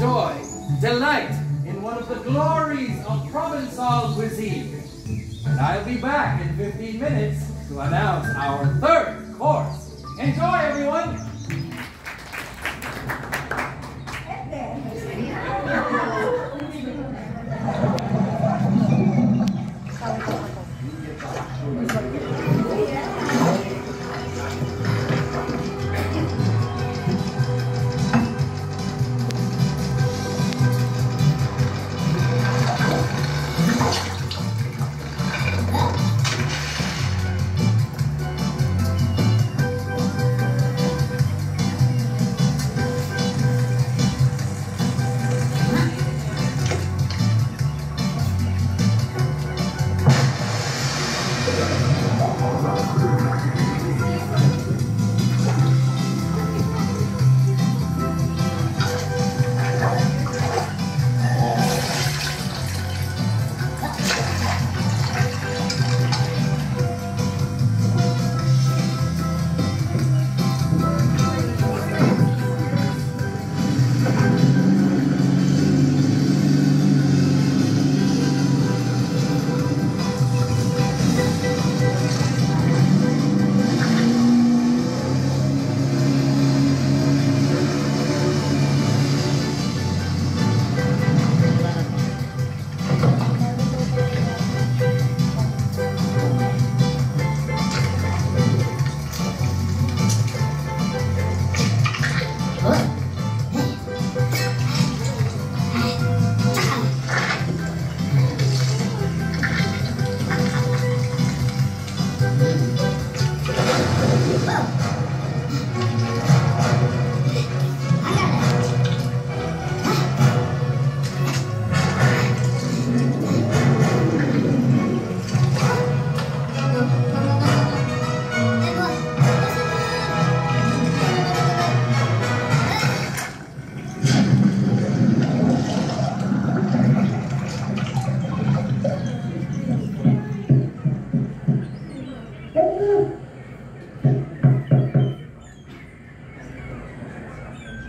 enjoy, delight in one of the glories of Provençal cuisine. And I'll be back in 15 minutes to announce our third course. Enjoy, everyone!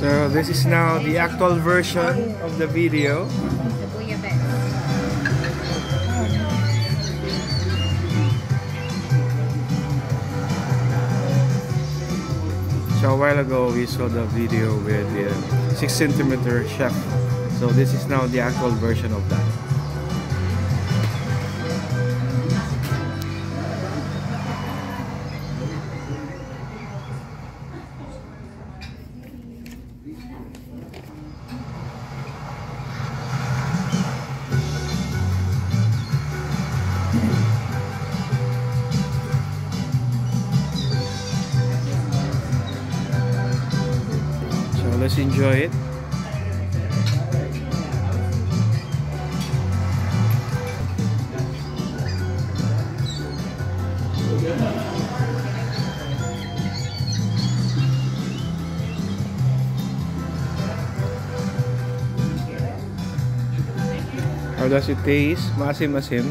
So this is now the actual version of the video. So a while ago we saw the video with the 6 centimeter chef. So this is now the actual version of that. Let's enjoy it. How does it taste? Masim-masim.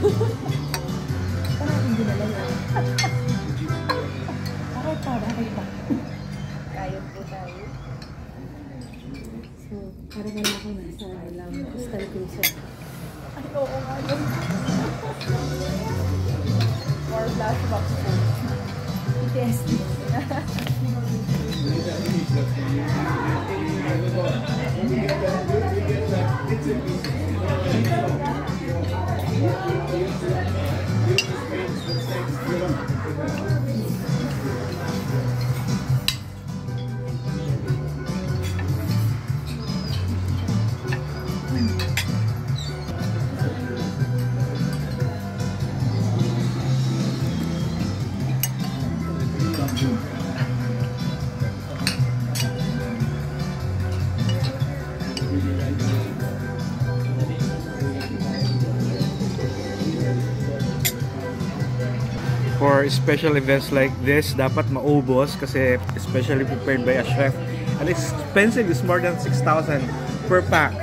Parang hindi na lang. Bakit pa? Bakit pa? Kayod po tayo. So, parang wala ako nasa lang postal cruiser. Ay, oo nga yun. Or flashback po. PTSD. For special events like this, dapat maubos kasi especially prepared by a chef. And it's expensive, it's more than 6,000 per pack.